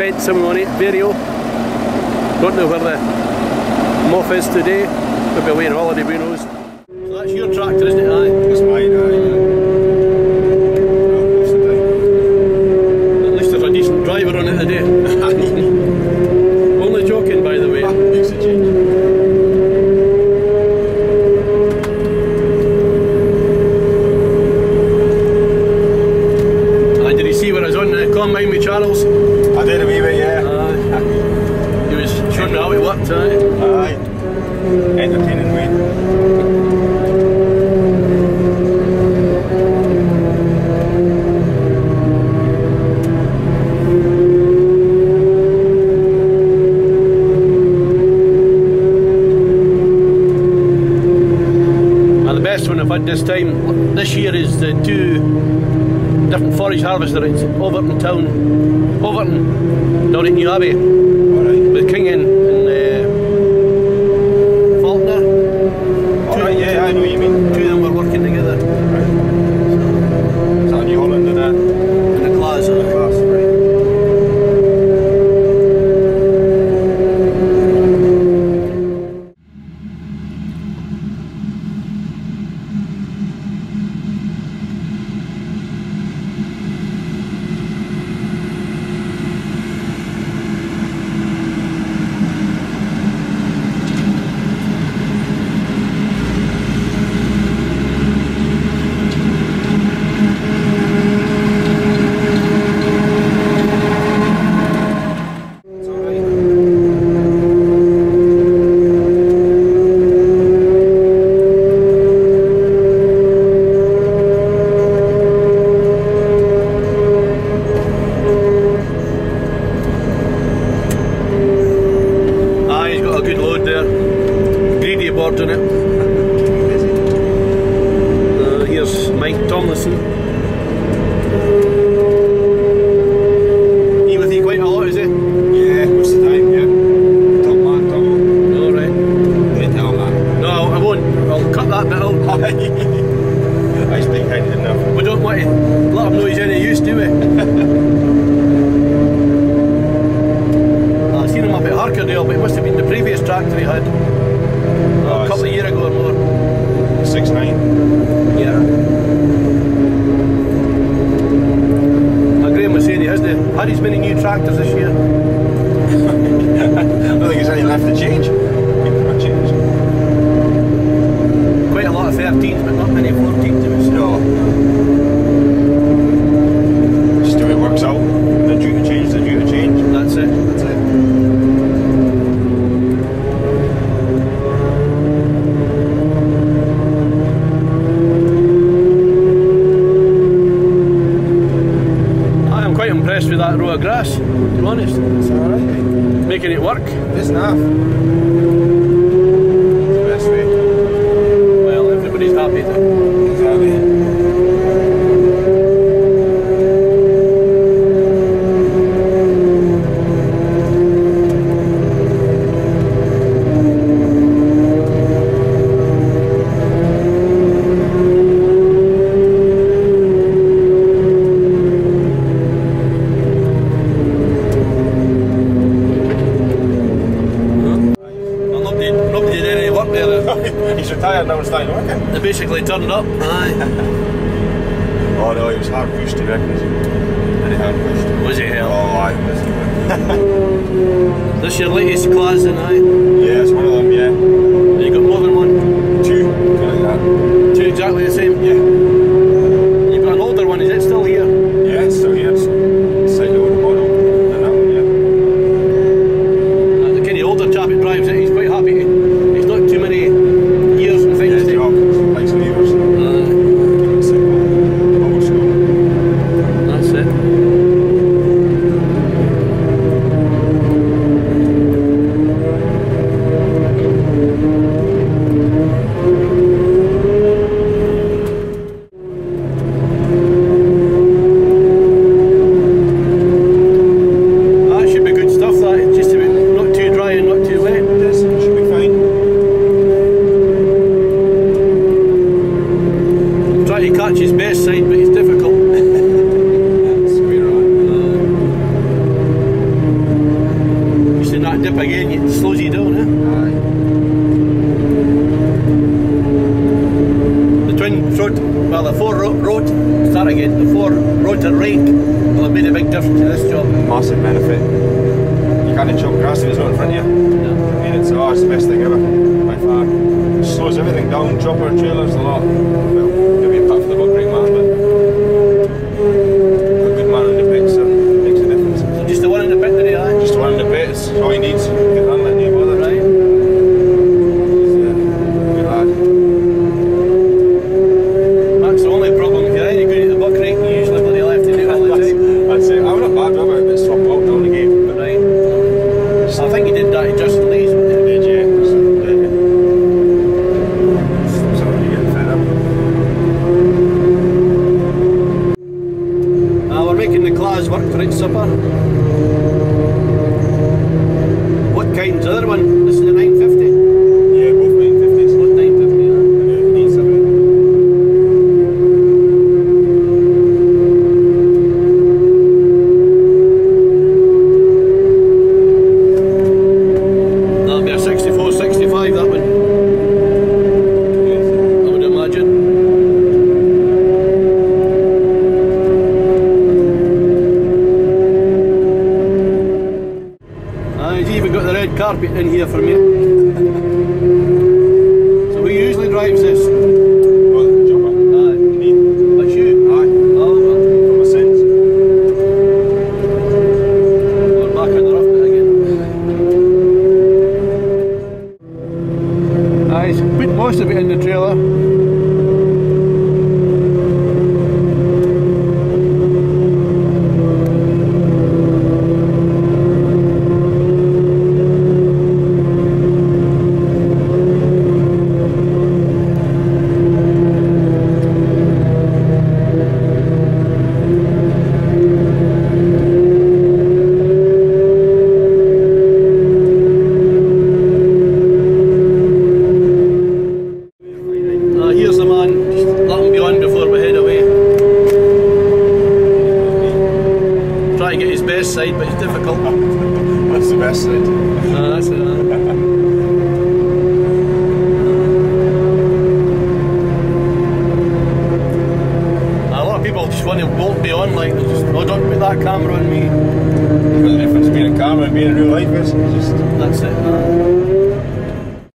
fence some on it, video. Don't know where the Moff is today. Could be away on holiday, who knows. So that's your tractor, isn't it? I've had this time, this year, is the two different forage harvester. It's Overton Town, Overton, down at New Abbey, Alright. with and Here's Mike Tomlinson. He with you quite a lot, is he? Yeah, most of the time, yeah. Top man, top man. Alright. No, I won't. I'll cut that bit out. I speak kind enough. We don't want to let him know he's any use, do we? I seen him up at Harkerdale, but it must have been the previous tractor he had. Oh, a couple of years ago or more. Six nine. Yeah. Uh, Graham was saying he has the, had as many new tractors this year. I don't think there's any left to change. Not change. Quite a lot of 13s, but not many 14s. It was. No. Just do it works out. The due to change, the due to change. That's it. That's it. I am quite impressed with that row of grass, to be honest. It's alright. Making it work. It's enough. He's retired now and starting working. They basically turned up. Aye. Oh no, he was hard pushed, he reckons. Very hard pushed. Was he hell? Oh, I was. This your latest Claas, and I. Yeah, it's one of them, yeah. You got more road to rake will have made a big difference to this job. Massive benefit. You can't chop grass if it's not in front of you. No. I mean, it's, oh, it's the best thing ever, by far. It slows everything down, chopper, trailers, a lot. guys. Put most of it in the trailer. Amazon.com